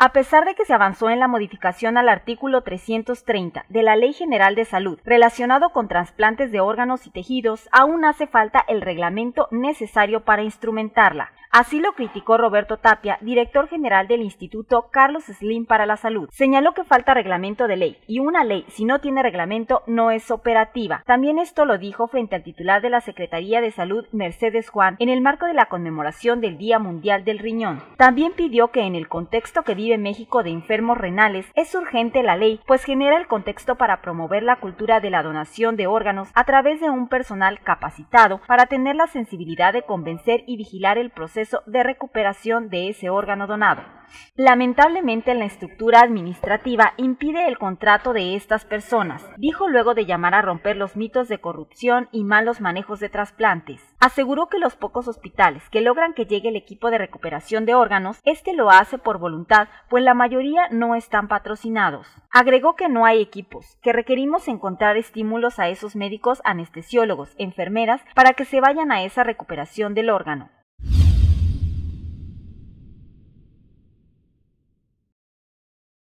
A pesar de que se avanzó en la modificación al artículo 330 de la Ley General de Salud relacionado con trasplantes de órganos y tejidos, aún hace falta el reglamento necesario para instrumentarla. Así lo criticó Roberto Tapia, director general del Instituto Carlos Slim para la Salud. Señaló que falta reglamento de ley y una ley si no tiene reglamento no es operativa. También esto lo dijo frente al titular de la Secretaría de Salud, Mercedes Juan, en el marco de la conmemoración del Día Mundial del Riñón. También pidió que en el contexto que vive México de enfermos renales es urgente la ley, pues genera el contexto para promover la cultura de la donación de órganos a través de un personal capacitado para tener la sensibilidad de convencer y vigilar el proceso de recuperación de ese órgano donado. Lamentablemente la estructura administrativa impide el contrato de estas personas, dijo luego de llamar a romper los mitos de corrupción y malos manejos de trasplantes. Aseguró que los pocos hospitales que logran que llegue el equipo de recuperación de órganos, este lo hace por voluntad, pues la mayoría no están patrocinados. Agregó que no hay equipos, que requerimos encontrar estímulos a esos médicos anestesiólogos, enfermeras, para que se vayan a esa recuperación del órgano.